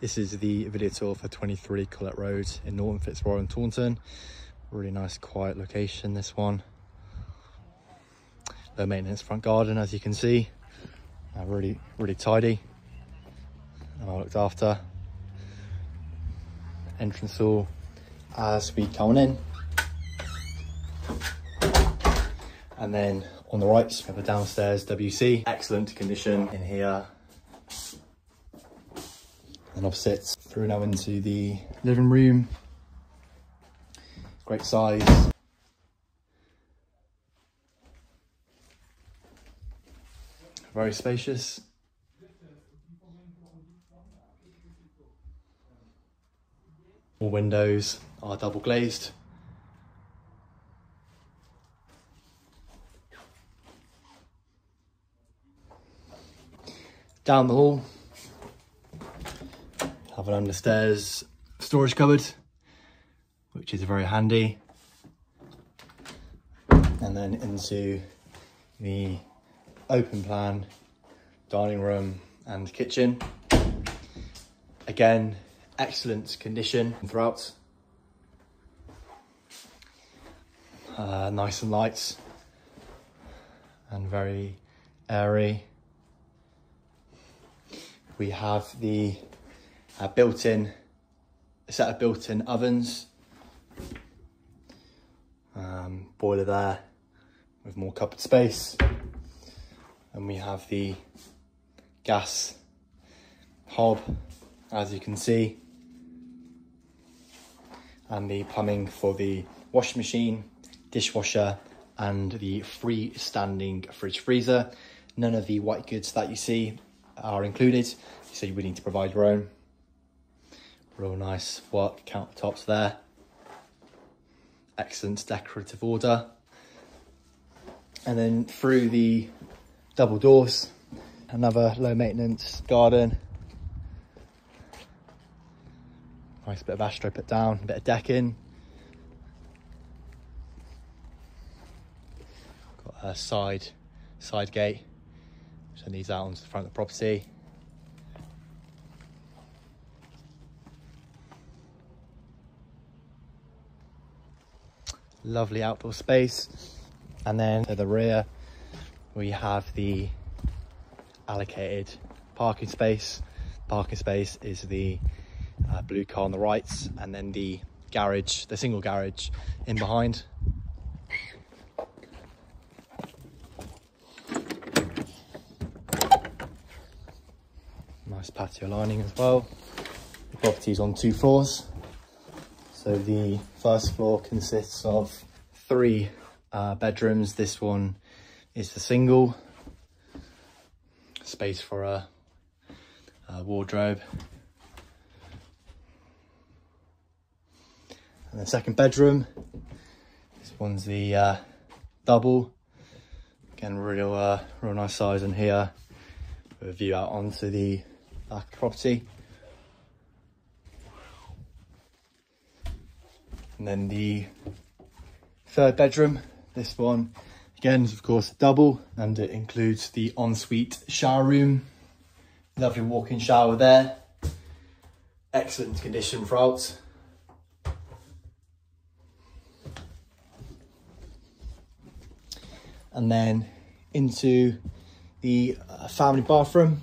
This is the video tour for 23 Collett Road in Norton Fitzwarren and Taunton. Really nice quiet location this one. Low maintenance front garden as you can see. Uh, really, really tidy. And well looked after. Entrance hall as we come in. And then on the right, we have a downstairs WC. Excellent condition in here. And opposite, through now into the living room. Great size. Very spacious. All windows are double glazed. Down the hall, have an understairs storage cupboard, which is very handy. And then into the open plan dining room and kitchen. Again, excellent condition throughout. Uh, nice and light and very airy. We have the uh, built-in, a set of built-in ovens. Um, boiler there with more cupboard space. And we have the gas hob, as you can see. And the plumbing for the washing machine, dishwasher, and the freestanding fridge freezer. None of the white goods that you see are included, so you would need to provide your own. Real nice work countertops there. Excellent decorative order. And then through the double doors, another low maintenance garden. Nice bit of astro put down, a bit of decking. Got a side side gate Send these out onto the front of the property. Lovely outdoor space. And then to the rear, we have the allocated parking space. Parking space is the uh, blue car on the right, and then the garage, the single garage in behind. nice patio lining as well. The property is on two floors. So the first floor consists of three uh, bedrooms. This one is the single. Space for a, a wardrobe. And the second bedroom, this one's the uh, double. Again, real, uh, real nice size in here. With a view out onto the back property. And then the third bedroom, this one again is of course double and it includes the ensuite shower room. Lovely walk-in shower there. Excellent condition throughout. And then into the uh, family bathroom.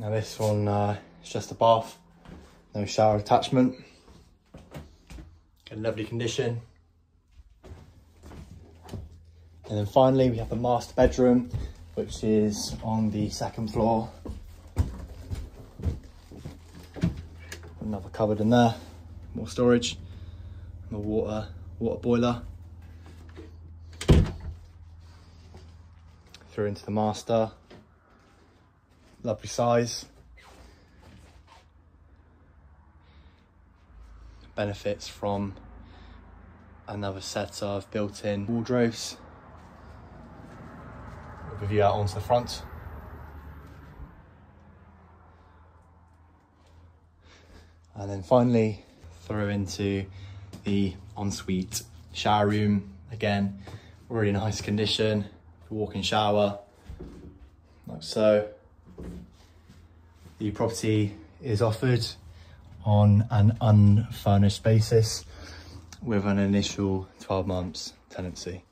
Now this one uh, is just a bath, no shower attachment. In lovely condition. And then finally we have the master bedroom, which is on the second floor. Another cupboard in there, more storage, and the water, water boiler. Through into the master, lovely size. Benefits from another set of built-in wardrobes with a view out onto the front. And then finally throw into the ensuite shower room. Again, really nice condition, walk-in shower, like so. The property is offered on an unfurnished basis with an initial 12 months tenancy.